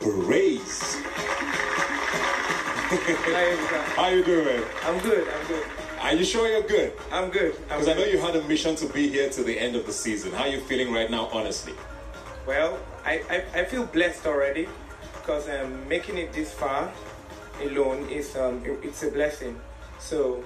Praise. How you doing? I'm good. I'm good. Are you sure you're good? I'm good. Because I know you had a mission to be here to the end of the season. How are you feeling right now, honestly? Well, I, I, I feel blessed already because um, making it this far alone is um, it- it's a blessing. So,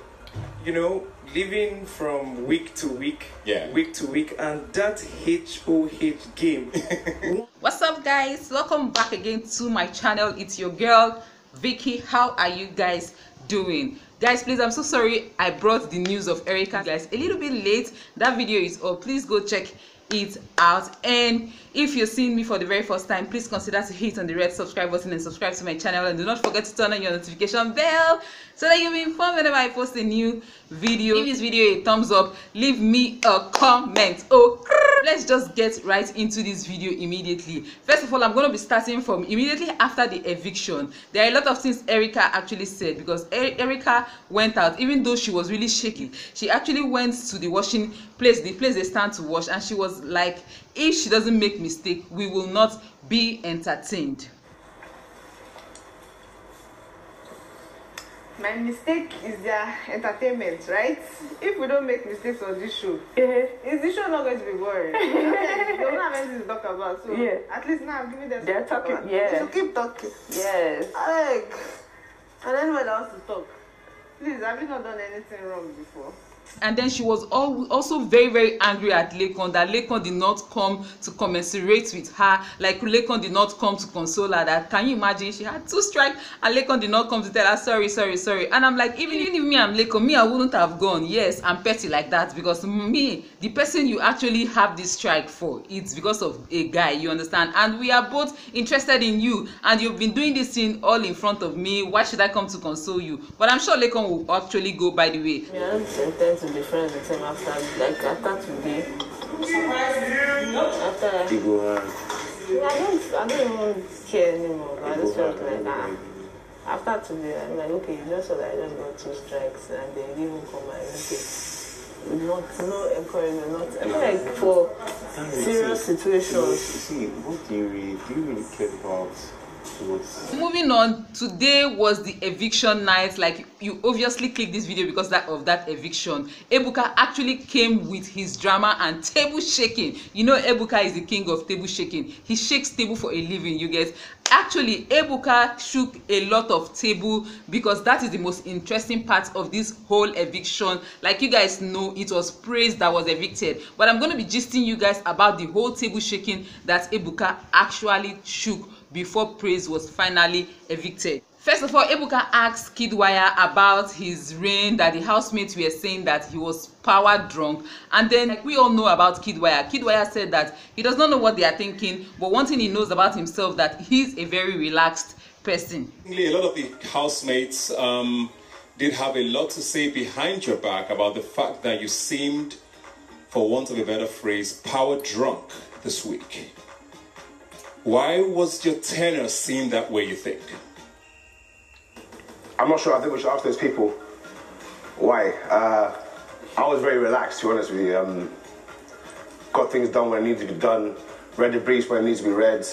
you know, living from week to week, Yeah. week to week, and that HOH game. what's up guys? Welcome back again to my channel. It's your girl vicky. How are you guys doing? Guys please i'm so sorry i brought the news of erica guys a little bit late. That video is up. Please go check it out. And if you're seeing me for the very first time please consider to hit on the red subscribe button and subscribe to my channel. And do not forget to turn on your notification bell so that you'll be informed whenever i post a new video. Give this video a thumbs up. Leave me a comment oh let's just get right into this video immediately. First of all i'm going to be starting from immediately after the eviction. There are a lot of things erica actually said because E- erica went out. Even though she was really shaky she actually went to the washing place. The place they stand to wash and she was like if she doesn't make mistake we will not be entertained My mistake is their entertainment, right? If we don't make mistakes on this show, uh-huh. is this show not going to be boring? okay, they don't have anything to talk about, so Yeah. at least now I'm giving them. They're talking- talk about. yeah. They should keep talking. Yes. Like, and anybody that wants to talk, please, have you not done anything wrong before? And then she was also very very angry at laycon that laycon did not come to commiserate with her. Like laycon did not come to console her that can you imagine? She had two strikes and laycon did not come to tell her sorry sorry sorry. And i'm like even, even if me i'm laycon me i wouldn't have gone. Yes i'm petty like that because me the person you actually have this strike for it's because of a guy you understand? And we are both interested in you and you've been doing this thing all in front of me. Why should i come to console you? But i'm sure laycon will actually go by the way. Me, Don't to be friends with him after, like, after today. After, I don't, I don't even care anymore. I just felt like, ah, after today, I'm like, okay, just so that I just got two strikes and they didn't even come and okay. Not, no encouragement, not, I feel like for serious situations, See, what do you really, do you really care about moving on today was the eviction night. Like you obviously click this video because that of that eviction. Ebuka actually came with his drama and table shaking. You know ebuka is the king of table shaking. He shakes table for a living you get. Actually ebuka shook a lot of table because that is the most interesting part of this whole eviction. Like you guys know it was praise that was evicted. But i'm gonna be gisting you guys about the whole table shaking that ebuka actually shook before praise was finally evicted. First of all ebuka asked kiddwaya about his reign that the housemates were saying that he was power drunk. And then like we all know about kiddwaya kiddwaya said that he does not know what they are thinking but one thing he knows about himself that he's a very relaxed person. A lot of the housemates um, did have a lot to say behind your back about the fact that you seemed, for want of a better phrase, power drunk this week. Why was your tenor seen that way, you think? I'm not sure. I think we should ask those people why. Uh, I was very relaxed, to be honest with you. Um, got things done when it needed to be done, read the briefs when it needs to be read.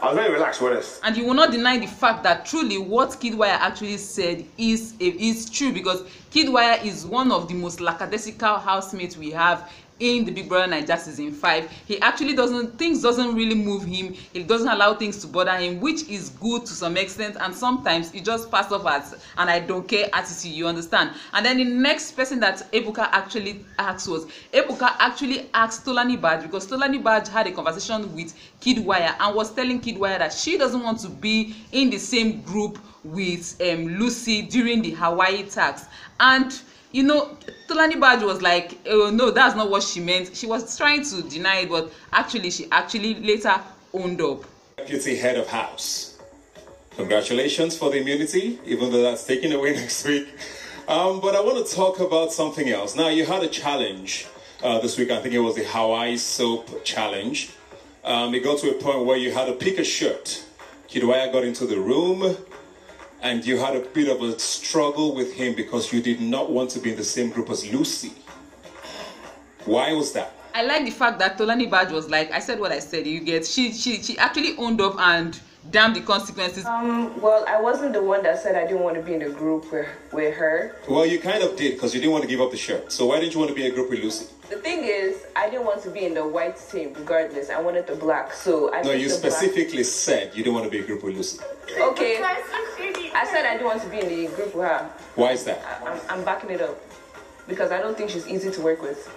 I was very relaxed, to be honest. and you will not deny the fact that truly what kiddwaya actually said is is true because kiddwaya is one of the most lackadaisical housemates we have in the big brother naija season five he actually doesn't things doesn't really move him. He doesn't allow things to bother him which is good to some extent and sometimes he just pass off as an i don't care attitude you understand? And then the next person that ebuka actually asked was ebuka actually asked tolani baj because tolani baj had a conversation with kidwire and was telling kidwire that she doesn't want to be in the same group with um, lucy during the hawaii tax. And you know tolani baj was like oh no that's not what she meant she was trying to deny it but actually she actually later owned up Deputy head of house. Congratulations for the immunity, even though that's taken away next week. Um, but I want to talk about something else. Now, you had a challenge uh, this week. I think it was the Hawaii soap challenge. Um, it got to a point where you had to pick a shirt. Kiddwaya got into the room, and you had a bit of a struggle with him because you did not want to be in the same group as Lucy. Why was that? I like the fact that Tolani Baj was like, I said what I said. You get she she she actually owned up and damn the consequences. Um, well, I wasn't the one that said I didn't want to be in a group with, with her. Well, you kind of did because you didn't want to give up the shirt. So why didn't you want to be in a group with Lucy? The thing is, I didn't want to be in the white team regardless. I wanted the black, so I No, you the black. specifically said you didn't want to be in a group with Lucy. Okay, I said I didn't want to be in the group with her. Why is that? I- I'm, I'm backing it up because I don't think she's easy to work with.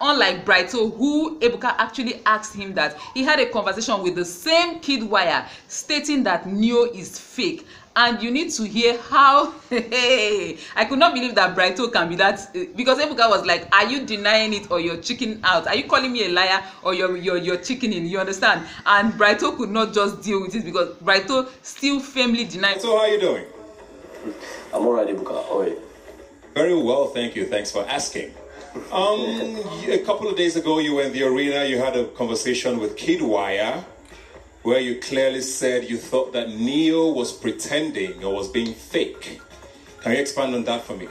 Unlike Brighto, who Ebuka actually asked him that he had a conversation with the same kiddwaya stating that Neo is fake. And you need to hear how I could not believe that Brighto can be that eh, because Ebuka was like, Are you denying it or you're chicken out? Are you calling me a liar or you're you're you're chickening? You understand? And Brighto could not just deal with it because Brighto still firmly denied. So how are you doing? I'm alright, Ibuka. Oi. Very well, thank you. Thanks for asking. Um, a couple of days ago, you were in the arena. You had a conversation with Kiddwaya, where you clearly said you thought that Neo was pretending or was being fake. Can you expand on that for me?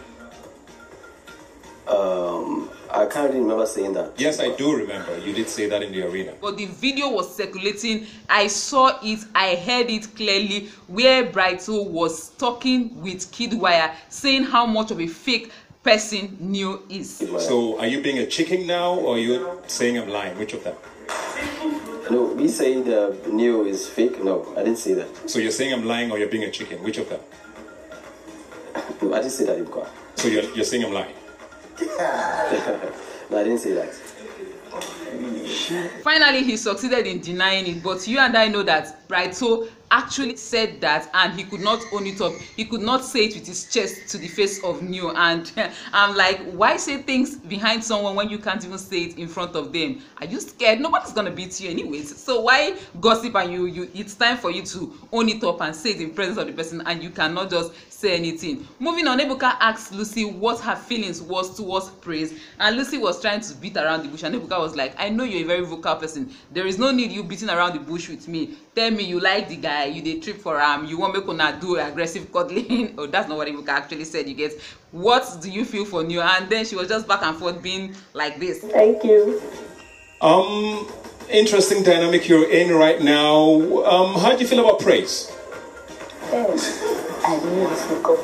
Um, I can't really remember saying that. Yes, I do remember. You did say that in the arena. but the video was circulating i saw it i heard it clearly where brighto was talking with kiddwaya saying how much of a fake person neo is So, are you being a chicken now, or are you saying I'm lying? Which of them? No, we say the Neo is fake. No, I didn't say that. So you're saying I'm lying, or you're being a chicken? Which of them? No, I didn't say that, Ibuka. So you're, you're saying I'm lying. No, I didn't say that. finally he succeeded in denying it but you and i know that brighto actually said that and he could not own it up. He could not say it with his chest to the face of neo. And i'm like why say things behind someone when you can't even say it in front of them? Are you scared? Nobody's gonna beat you anyways. So why gossip and you you it's time for you to own it up and say it in presence of the person and you cannot just say anything. Moving on ebuka asked lucy what her feelings was towards praise. And lucy was trying to beat around the bush. And ebuka was like i know you're a very vocal person. There is no need you beating around the bush with me. Tell me you like the guy you dey trip for am you wan make una do aggressive cuddling. Oh that's not what ebuka actually said you get. What do you feel for new and then she was just back and forth being like this. Thank you. Um, interesting dynamic you're in right now. Um, how do you feel about praise? I knew this would come.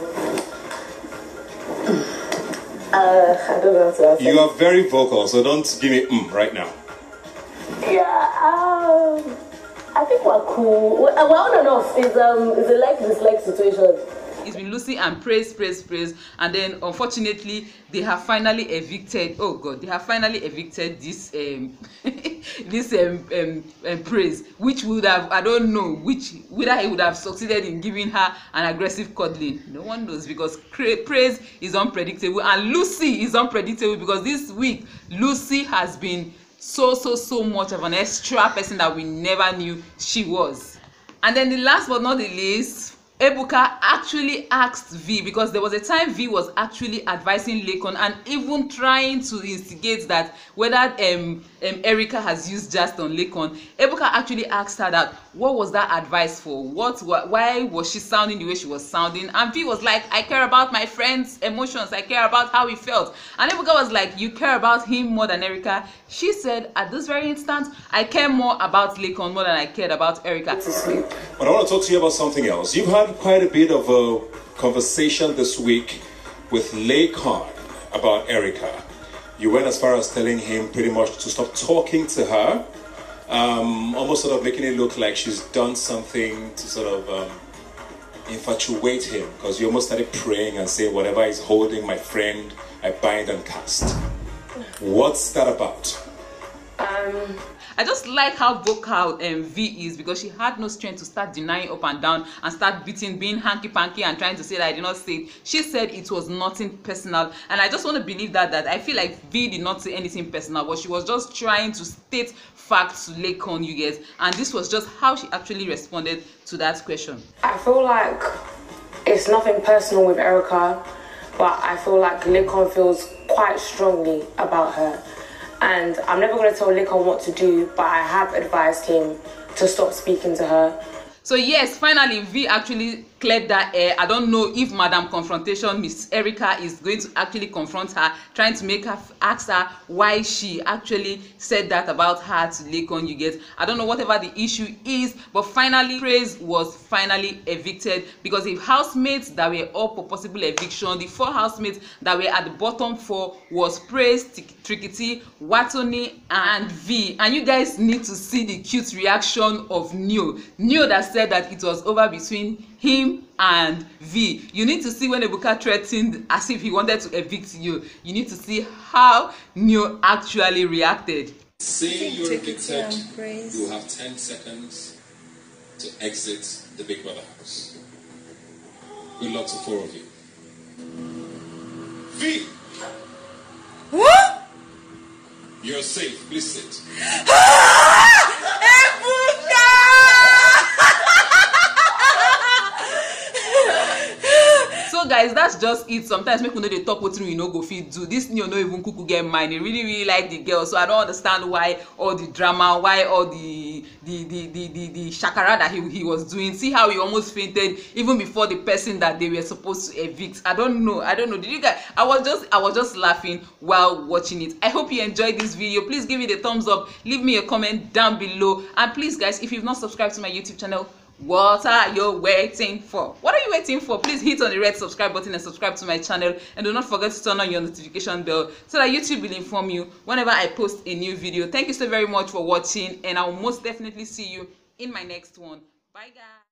Uh, I don't know what to answer. You are very vocal, so don't give me mm right now. Yeah, um, I think we're cool. We're, we're on and off. It's um, it's a like dislike situation. it's been lucy and praise praise praise and then unfortunately they have finally evicted oh god they have finally evicted this um this um, um, um praise which would have i don't know which whether he would have succeeded in giving her an aggressive cuddling. No one knows because praise is unpredictable and lucy is unpredictable because this week lucy has been so so so much of an extra person that we never knew she was. And then the last but not the least ebuka actually asked v because there was a time v was actually advising lekon and even trying to instigate that whether um, um, erica has used just on lekon ebuka actually asked her that what was that advice for? What wh why was she sounding the way she was sounding? And v was like i care about my friend's emotions. I care about how he felt. And ebuka was like you care about him more than erica. She said at this very instant i care more about laycon more than i cared about erica. But I want to talk to you about something else. You've had quite a bit of a conversation this week with Laycon about Erica. You went as far as telling him pretty much to stop talking to her, um, almost sort of making it look like she's done something to sort of um, infatuate him because you almost started praying and saying, Whatever is holding my friend, I bind and cast. What's that about? I just like how vocal um, V is because she had no strength to start denying up and down and start beating, being hanky panky and trying to say that I did not say it. She said it was nothing personal, and I just want to believe that that I feel like V did not say anything personal, but she was just trying to state facts to Laycon, you guys, and this was just how she actually responded to that question. I feel like it's nothing personal with Erica, but I feel like Laycon feels quite strongly about her. And I'm never going to tell Laycon what to do, but I have advised him to stop speaking to her. So yes, finally V actually cleared that air i don't know if madam confrontation miss erica is going to actually confront her trying to make her ask her why she actually said that about her to lekon you get i don't know whatever the issue is but finally praise was finally evicted. Because the housemates that were up for possible eviction the four housemates that were at the bottom four was praise trikiti watoni and v. And you guys need to see the cute reaction of neo. Neo that said that it was over between him and v. You need to see when ebuka threatened as if he wanted to evict you. You need to see how neo actually reacted. say you're evicted you have ten seconds to exit the big brother house. Good luck to four of you. V! What? You're safe. Please sit. Ah! Guys that's just it. Sometimes make we no dey talk wetin we no go fit do. This neo no even kuku get mind. He really really like the girl. So i don understand why all the drama why all the the the the the, the shakara that he, he was doing. See how he almost fainted even before the person that they were supposed to evict. I don't know. I don't know. Did you guys i was just i was just laughing while watching it. I hope you enjoyed this video. Please give it a thumbs up. Leave me a comment down below. And please guys if you've not subscribed to my youtube channel what are you waiting for. What are you waiting for? Please hit on the red subscribe button and subscribe to my channel. And do not forget to turn on your notification bell so that youtube will inform you whenever i post a new video. Thank you so very much for watching and i will most definitely see you in my next one. Bye guys